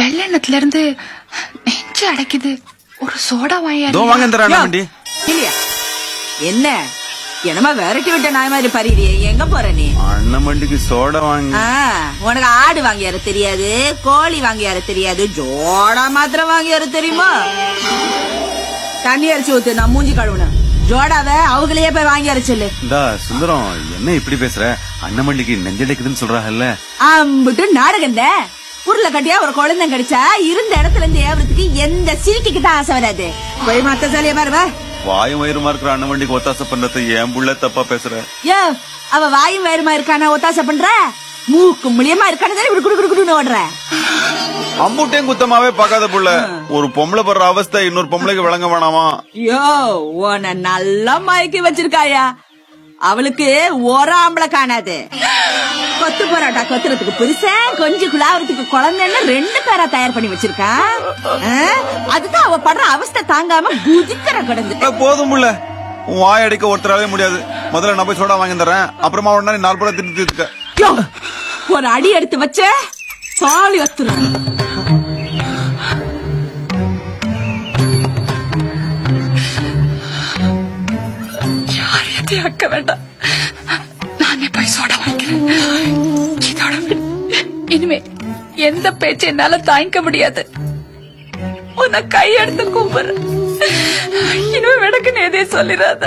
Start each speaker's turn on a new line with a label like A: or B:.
A: வெள்ளெண்ணத்துல இருந்து நெஞ்சு அடைக்குது. ஒரு சோடா
B: வாங்க வண்டி
C: இல்லையா? என்ன? என்னமா விரட்டி விட்ட நாய் மாதிரி பறிறியே எங்க போற நீ?
B: அண்ணன் வண்டிக்கு சோடா வாங்கி.
C: ஆ, உனக்கு ஆடு வாங்கியார தெரியாது கோழி வாங்கியார தெரியாது ஜோடா மாத்திரம் வாங்கியார தெரியுமா? தண்ணி அரைச்சு ஊத்து நான் மூஞ்சி கழுவுனேன். ஜோடாவை அவங்களையே போய் வாங்கி அரைச்சல்லு
B: இந்தா சுந்தரம் என்ன இப்படி பேசுற? அண்ணன் வண்டிக்கு நெஞ்சடைக்குதுன்னு சொல்றாங்கல்ல.
C: அம்புட்டு நாடகம் உருளை கட்டியா ஒரு குழந்தை கடிச்சா இருந்த இடத்துல இருந்து ஏவறதுக்கு எந்த சிரிக்கிக்கு தான் ஆசை வராது. போய் மத்த சாலிய பாரு வா.
B: வாயும் வயிறுமா இருக்கிற அண்ணன் வண்டிக்கு ஒத்தாசை பண்றது என் புள்ள தப்பா பேசுற?
C: யோ அவ வாயும் வேறுமா இருக்கானா ஒத்தாசை பண்ற? மூக்கு முழியமா இருக்கானு இப்படி குடு குடு குடுன்னு ஓடுற?
B: அம்புட்டையும் குத்தமாவே பார்க்காத புள்ள. ஒரு பொம்பளை படுற அவஸ்தை இன்னொரு பொம்பளைக்கு விளங்க வேணாமா?
C: யோ உன்னை நல்லா மயக்கி வச்சிருக்காயா. அவளுக்கு ஒரு ஆம்பளை காணாது. கொத்து பரோட்டா கொத்துறதுக்கு புருஷன் கொஞ்சம் குழாவறதுக்கு குழந்தைன்னு ரெண்டு பேரா தயார் பண்ணி வச்சிருக்கா? அதுதான் அவ படுற அவஸ்தை தாங்காம குதிக்கிற கிடந்து.
B: போதும் புள்ள. உன் வாய் அடிக்க ஒருத்தராவே முடியாது. முதல்ல நான் போய் சோடா வாங்கி தரேன் அப்புறமா உடனே நீ நாலு படம்
C: யோ, ஒரு அடி எடுத்து வச்ச சாலி
A: யாரையும் ஆக்க வேண்டாம். நானே போய் சோடா வாங்கிக்கிறேன். இனிமே எந்த பேச்சு என்னால தாங்கிக்க முடியாது. உன்னை கையெடுத்து கும்பிடுற இனிமே விடக்குன்னு எதையும் சொல்லிடாத.